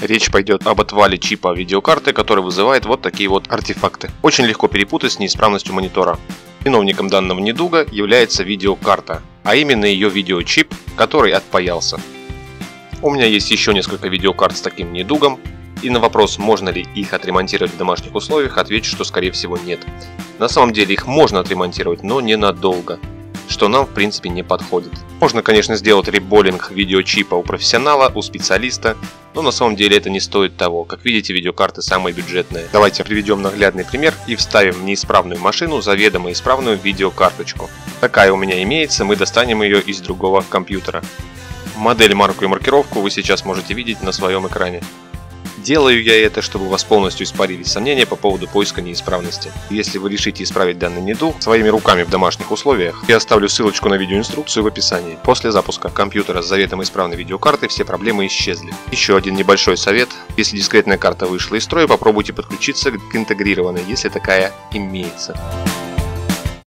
Речь пойдет об отвале чипа видеокарты, который вызывает вот такие вот артефакты. Очень легко перепутать с неисправностью монитора. Виновником данного недуга является видеокарта, а именно ее видеочип, который отпаялся. У меня есть еще несколько видеокарт с таким недугом, и на вопрос, можно ли их отремонтировать в домашних условиях, отвечу, что скорее всего нет. На самом деле их можно отремонтировать, но ненадолго, что нам в принципе не подходит. Можно, конечно, сделать реболлинг видеочипа у профессионала, у специалиста, но на самом деле это не стоит того. Как видите, видеокарты самые бюджетные. Давайте приведем наглядный пример и вставим в неисправную машину заведомо исправную видеокарточку. Такая у меня имеется, мы достанем ее из другого компьютера. Модель, марку и маркировку вы сейчас можете видеть на своем экране. Делаю я это, чтобы у вас полностью испарились сомнения по поводу поиска неисправности. Если вы решите исправить данный недуг своими руками в домашних условиях, я оставлю ссылочку на видеоинструкцию в описании. После запуска компьютера с заветом исправной видеокарты все проблемы исчезли. Еще один небольшой совет. Если дискретная карта вышла из строя, попробуйте подключиться к интегрированной, если такая имеется.